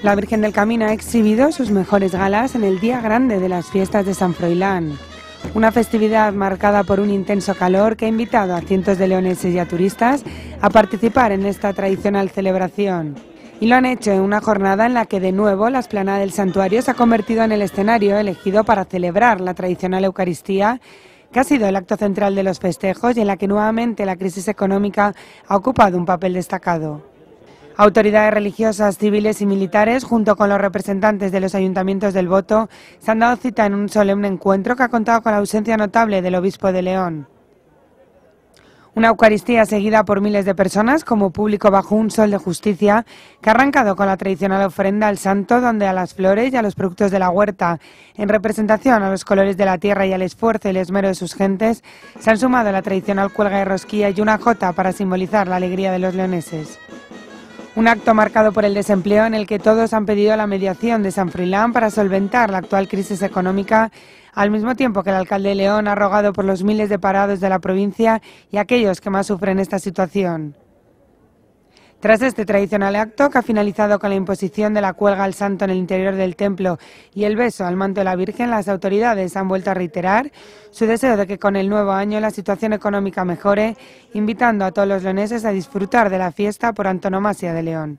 La Virgen del Camino ha exhibido sus mejores galas en el día grande de las fiestas de San Froilán. Una festividad marcada por un intenso calor que ha invitado a cientos de leoneses y a turistas a participar en esta tradicional celebración. Y lo han hecho en una jornada en la que de nuevo la esplanada del santuario se ha convertido en el escenario elegido para celebrar la tradicional Eucaristía que ha sido el acto central de los festejos y en la que nuevamente la crisis económica ha ocupado un papel destacado. Autoridades religiosas, civiles y militares, junto con los representantes de los ayuntamientos del voto, se han dado cita en un solemne encuentro que ha contado con la ausencia notable del obispo de León. Una Eucaristía seguida por miles de personas como público bajo un sol de justicia que ha arrancado con la tradicional ofrenda al santo donde a las flores y a los productos de la huerta, en representación a los colores de la tierra y al esfuerzo y el esmero de sus gentes, se han sumado la tradicional cuelga de rosquilla y una jota para simbolizar la alegría de los leoneses. Un acto marcado por el desempleo en el que todos han pedido la mediación de San Frilán para solventar la actual crisis económica, al mismo tiempo que el alcalde de León ha rogado por los miles de parados de la provincia y aquellos que más sufren esta situación. Tras este tradicional acto, que ha finalizado con la imposición de la cuelga al santo en el interior del templo y el beso al manto de la Virgen, las autoridades han vuelto a reiterar su deseo de que con el nuevo año la situación económica mejore, invitando a todos los leoneses a disfrutar de la fiesta por antonomasia de León.